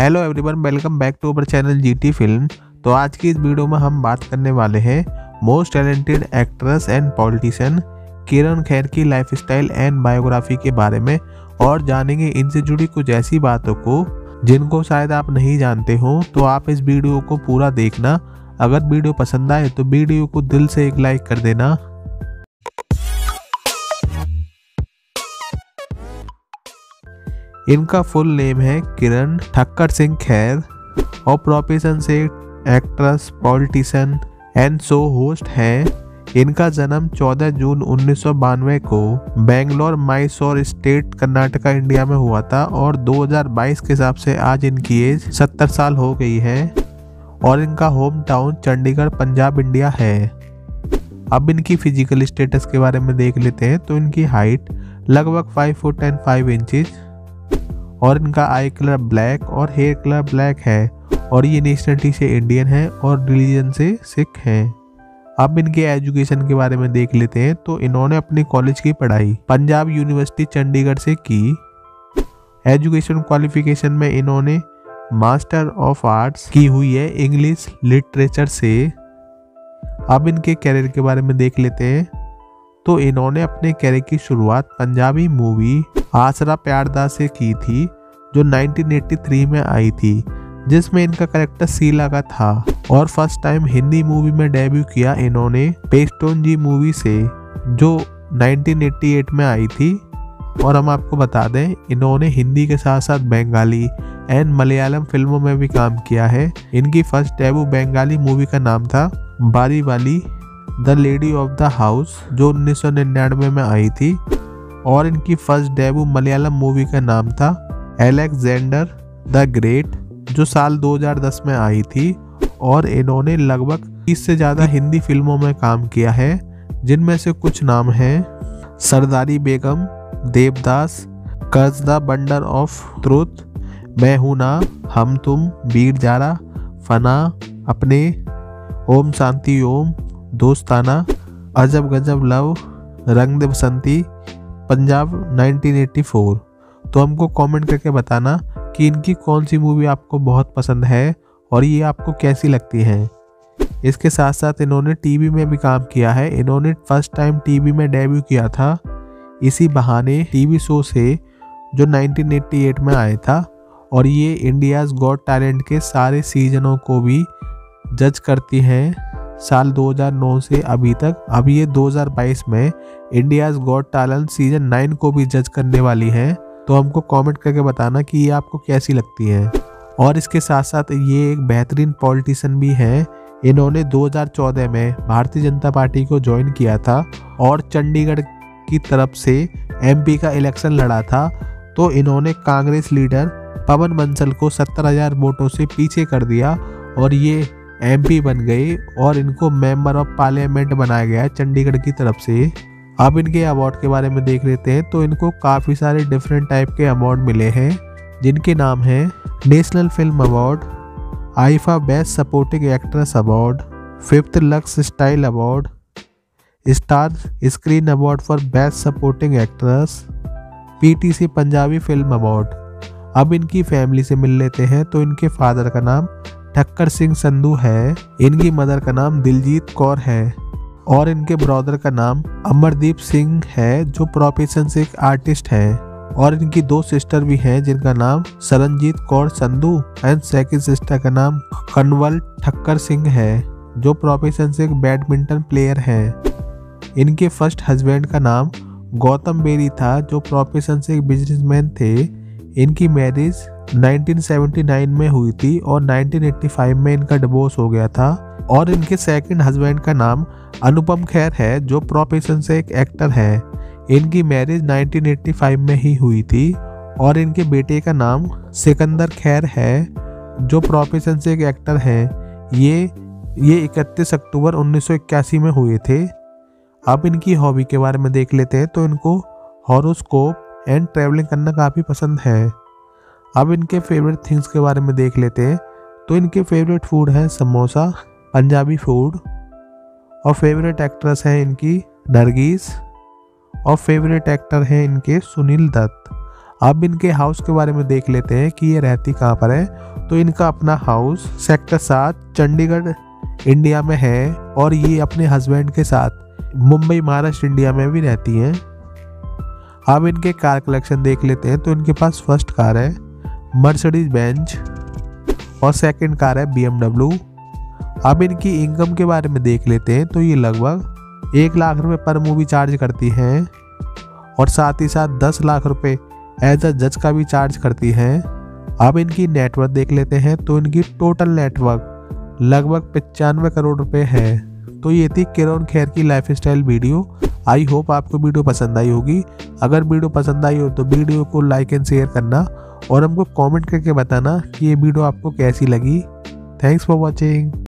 Hello everyone welcome back to our channel GT film तो आज की इस वीडियो में हम बात करने वाले हैं most talented actress and politician Kiran Kher की लाइफस्टाइल एंड बायोग्राफी के बारे में और जानेंगे इनसे जुड़ी कुछ ऐसी बातों को जिनको शायद आप नहीं जानते हो। तो आप इस वीडियो को पूरा देखना। अगर वीडियो पसंद आए तो वीडियो को दिल से एक लाइक कर देना। इनका फुल नेम है किरण ठक्कर सिंह खैर और प्रोफेशन से actress politician and show host हैं। इनका जन्म 14 जून उन्नीस सौ बानवे को बेंगलोर माइसोर स्टेट, कर्नाटका, इंडिया में हुआ था और 2022 के हिसाब से आज इनकी एज 70 साल हो गई है और इनका home town Chandigarh, Punjab, India है। अब इनकी फ़िज़िकल स्टेटस के बारे में देख लेते हैं तो इनकी हाइट लगभग 5 फुट एंड 5 इंचज और इनका आई कलर ब्लैक और हेयर कलर ब्लैक है और ये नेशनलिटी से इंडियन है और रिलीजन से सिख हैं। अब इनके एजुकेशन के बारे में देख लेते हैं तो इन्होंने अपने कॉलेज की पढ़ाई पंजाब यूनिवर्सिटी चंडीगढ़ से की। एजुकेशन क्वालिफिकेशन में इन्होंने मास्टर ऑफ़ आर्ट्स की हुई है इंग्लिश लिटरेचर से। अब इनके करियर के बारे में देख लेते हैं। तो इन्होंने अपने कैरियर की शुरुआत पंजाबी मूवी आसरा प्यारदा से की थी, जो 1983 में आई थी, जिसमें इनका करेक्टर सीला का था। और फ़र्स्ट टाइम हिंदी मूवी में डेब्यू किया इन्होंने पेस्टोन जी मूवी से, जो 1988 में आई थी। और हम आपको बता दें, इन्होंने हिंदी के साथ साथ बंगाली एंड मलयालम फ़िल्मों में भी काम किया है। इनकी फ़र्स्ट डेब्यू बंगाली मूवी का नाम था बारी वाली the lady of the house, जो 1999 में आई थी, और इनकी फ़र्स्ट डेब्यू मलयालम मूवी का नाम था, एलेक्जेंडर द ग्रेट, जो साल 2010 में आई थी, और इन्होंने लगभग 30 से ज़्यादा हिंदी फ़िल्मों में काम किया है, जिनमें से कुछ नाम हैं, सरदारी बेगम, देवदास, कर्ज द बंडर ऑफ़ ट्रुथ, मैं हूँ ना, हम तुम, वीर जारा, फना, अपने, ओम शांति, ओम दोस्ताना, अजब गजब लव, रंग दे बसंती, पंजाब 1984 तो हमको कमेंट करके बताना कि इनकी कौन सी मूवी आपको बहुत पसंद है और ये आपको कैसी लगती है। इसके साथ साथ इन्होंने टीवी में भी काम किया है। इन्होंने फ़र्स्ट टाइम टीवी में डेब्यू किया था। इसी बहाने टीवी शो से जो 1988 में आया था और ये इंडियाज़ गॉड टैलेंट के सारे सीजनों को भी जज करती हैं। साल 2009 से अभी तक। अब ये 2022 में इंडियाज गॉड टैलेंट सीज़न 9 को भी जज करने वाली है। तो हमको कमेंट करके बताना कि ये आपको कैसी लगती है। और इसके साथ साथ ये एक बेहतरीन पॉलिटिशियन भी है। इन्होंने 2014 में भारतीय जनता पार्टी को ज्वाइन किया था और चंडीगढ़ की तरफ़ से एमपी का इलेक्शन लड़ा था। तो इन्होंने कांग्रेस लीडर पवन बंसल को सत्तर हज़ार वोटों से पीछे कर दिया और ये एमपी बन गए और इनको मेंबर ऑफ़ पार्लियामेंट बनाया गया चंडीगढ़ की तरफ़ से। अब इनके अवार्ड के बारे में देख लेते हैं तो इनको काफ़ी सारे डिफरेंट टाइप के अवार्ड मिले हैं, जिनके नाम हैं national film award IIFA best supporting actress award fifth Lux style award star screen award for best supporting actress PTC Punjabi film award अब इनकी फैमिली से मिल लेते हैं तो इनके फादर का नाम ठक्कर सिंह संधू है। इनकी मदर का नाम दिलजीत कौर है और इनके ब्रदर का नाम अमरदीप सिंह है, जो प्रोफेशन से एक आर्टिस्ट है। और इनकी दो सिस्टर भी हैं, जिनका नाम Saranjeet Kaur Sandhu and second sister का नाम कनवल ठक्कर सिंह है, जो प्रोफेशन से एक बैडमिंटन प्लेयर है। इनके फ़र्स्ट हस्बैंड का नाम गौतम बेरी था, जो प्रोफेशन से एक बिजनेसमैन थे। इनकी मैरिज 1979 में हुई थी और 1985 में इनका डिवोर्स हो गया था और इनके सेकंड हस्बैंड का नाम अनुपम खैर है, जो प्रोफेशन से एक एक्टर है। इनकी मैरिज 1985 में ही हुई थी और इनके बेटे का नाम सिकंदर खैर है, जो प्रोफेशन से एक एक्टर हैं। ये ये 31 अक्टूबर 1981 में हुए थे। अब इनकी हॉबी के बारे में देख लेते हैं तो इनको हॉरोस्कोप एंड ट्रैवलिंग करना काफ़ी पसंद है। अब इनके फेवरेट थिंग्स के बारे में देख लेते हैं। तो इनके फेवरेट फ़ूड है समोसा, पंजाबी फ़ूड और फेवरेट एक्ट्रेस हैं इनकी नरगिस, और फेवरेट एक्टर हैं इनके सुनील दत्त। अब इनके हाउस के बारे में देख लेते हैं कि ये रहती कहाँ पर है। तो इनका अपना हाउस सेक्टर सात चंडीगढ़, इंडिया में है, और ये अपने हस्बैंड के साथ मुंबई, महाराष्ट्र, इंडिया में भी रहती हैं। अब इनके कार कलेक्शन देख लेते हैं। तो इनके पास फ़र्स्ट कार है। मर्सिडीज बेंच और सेकंड कार है बीएमडब्ल्यू। अब इनकी इनकम के बारे में देख लेते हैं तो ये लगभग एक लाख रुपए पर मूवी चार्ज करती हैं और साथ ही साथ दस लाख रुपए एज अ जज का भी चार्ज करती हैं। अब इनकी नेटवर्क देख लेते हैं तो इनकी टोटल नेटवर्क लगभग पचानवे करोड़ रुपए है। तो ये थी किरण खैर की life style video I hope आपको वीडियो पसंद आई होगी। अगर वीडियो पसंद आई हो तो वीडियो को लाइक एंड शेयर करना और हमको कमेंट करके बताना कि ये वीडियो आपको कैसी लगी। Thanks for watching